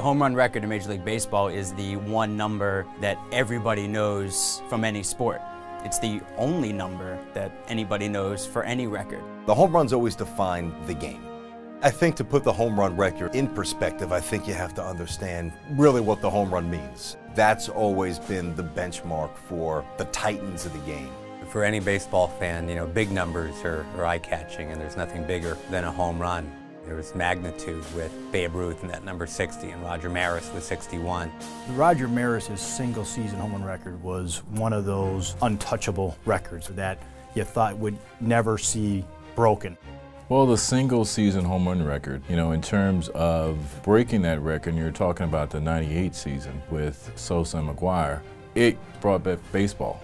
The home run record in Major League Baseball is the one number that everybody knows from any sport. It's the only number that anybody knows for any record. The home runs always define the game. I think to put the home run record in perspective, I think you have to understand really what the home run means. That's always been the benchmark for the titans of the game. For any baseball fan, you know, big numbers are, are eye-catching, and there's nothing bigger than a home run. There was magnitude with Babe Ruth and that number 60 and Roger Maris with 61. Roger Maris' single season home run record was one of those untouchable records that you thought would never see broken. Well, the single season home run record, you know, in terms of breaking that record, you're talking about the 98 season with Sosa and McGwire, it brought back baseball.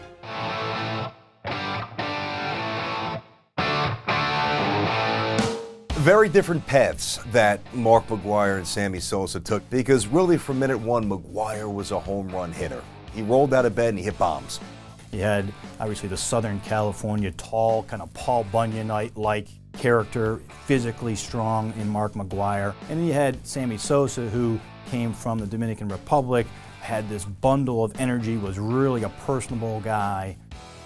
Very different paths that Mark McGwire and Sammy Sosa took because really from minute one, McGwire was a home run hitter. He rolled out of bed and he hit bombs. He had obviously the Southern California tall, kind of Paul Bunyan-like character, physically strong in Mark McGwire. And then you had Sammy Sosa, who came from the Dominican Republic, had this bundle of energy, was really a personable guy.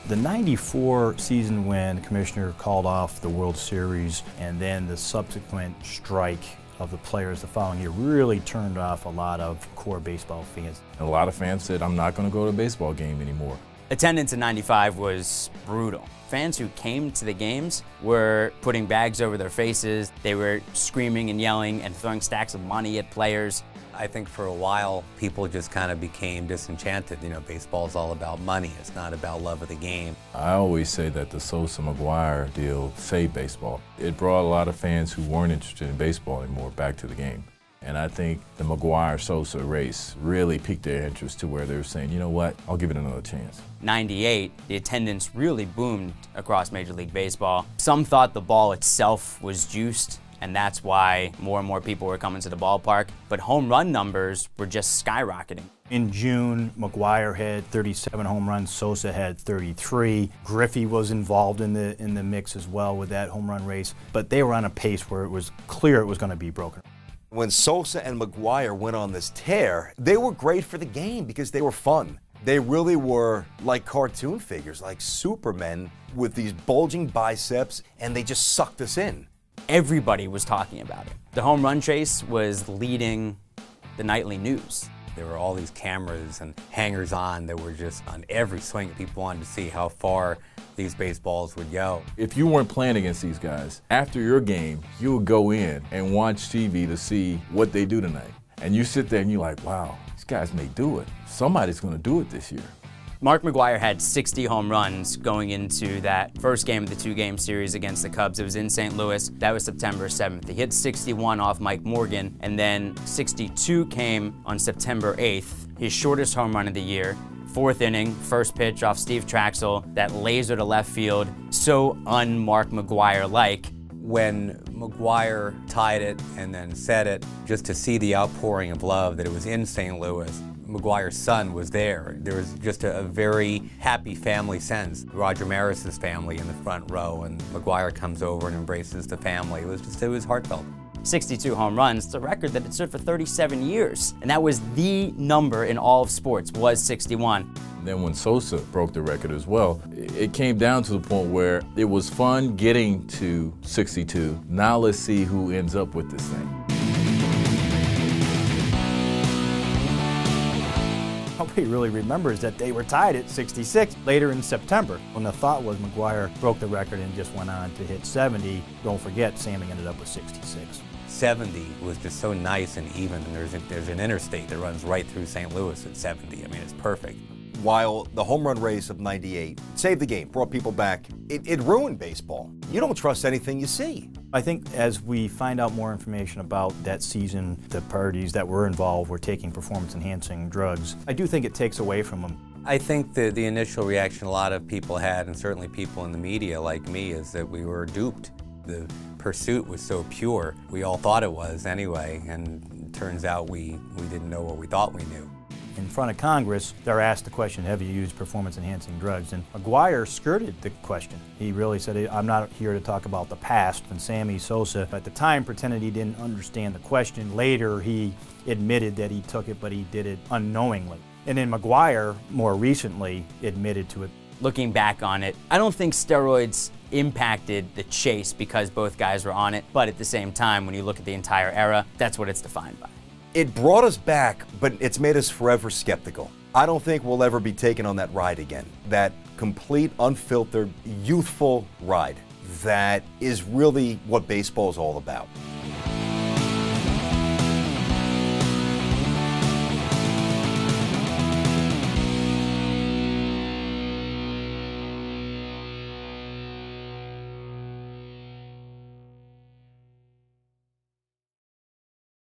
The 94 season when Commissioner called off the World Series and then the subsequent strike of the players the following year really turned off a lot of core baseball fans. A lot of fans said, I'm not going to go to a baseball game anymore. Attendance in 95 was brutal. Fans who came to the games were putting bags over their faces. They were screaming and yelling and throwing stacks of money at players. I think for a while people just kind of became disenchanted. You know, baseball's all about money. It's not about love of the game. I always say that the Sosa McGwire deal saved baseball. It brought a lot of fans who weren't interested in baseball anymore back to the game. And I think the McGwire Sosa race really piqued their interest to where they were saying, you know what, I'll give it another chance. 98, the attendance really boomed across Major League Baseball. Some thought the ball itself was juiced and that's why more and more people were coming to the ballpark. But home run numbers were just skyrocketing. In June, McGwire had 37 home runs, Sosa had 33. Griffey was involved in the in the mix as well with that home run race, but they were on a pace where it was clear it was going to be broken. When Sosa and McGwire went on this tear, they were great for the game because they were fun. They really were like cartoon figures, like supermen with these bulging biceps, and they just sucked us in everybody was talking about it. The home run chase was leading the nightly news. There were all these cameras and hangers on that were just on every swing. People wanted to see how far these baseballs would go. If you weren't playing against these guys, after your game, you would go in and watch TV to see what they do tonight. And you sit there and you're like, wow, these guys may do it. Somebody's going to do it this year. Mark McGwire had 60 home runs going into that first game of the two-game series against the Cubs. It was in St. Louis. That was September 7th. He hit 61 off Mike Morgan, and then 62 came on September 8th, his shortest home run of the year. Fourth inning, first pitch off Steve Trachsel, that laser to left field, so un-Mark McGwire-like. When McGwire tied it and then said it, just to see the outpouring of love that it was in St. Louis, McGwire's son was there. There was just a, a, very happy family sense. Roger Maris's family in the front row, and McGwire comes over and embraces the family. It was just, it was heartfelt. 62 home runs, it's a record that had stood for 37 years. And that was the number in all of sports, was 61. Then when Sosa broke the record as well, it came down to the point where it was fun getting to 62. Now let's see who ends up with this thing. Nobody really remembers that they were tied at 66 later in September. When the thought was McGwire broke the record and just went on to hit 70, don't forget Sammy ended up with 66. 70 was just so nice and even. And there's, a, there's an interstate that runs right through St. Louis at 70. I mean, it's perfect while the home run race of 98 saved the game, brought people back, it, it, ruined baseball. You don't trust anything you see. I think as we find out more information about that season, the parties that were involved were taking performance enhancing drugs, I do think it takes away from them. I think the, the initial reaction a lot of people had, and certainly people in the media like me, is that we were duped. The pursuit was so pure. We all thought it was anyway, and turns out we, we didn't know what we thought we knew. In front of Congress, they're asked the question, have you used performance-enhancing drugs? And McGwire skirted the question. He really said, I'm not here to talk about the past. And Sammy Sosa, at the time, pretended he didn't understand the question. Later, he admitted that he took it, but he did it unknowingly. And then McGwire, more recently, admitted to it. Looking back on it, I don't think steroids impacted the chase because both guys were on it, but at the same time, when you look at the entire era, that's what it's defined by. It brought us back, but it's made us forever skeptical. I don't think we'll ever be taken on that ride again. That complete, unfiltered, youthful ride that is really what baseball is all about.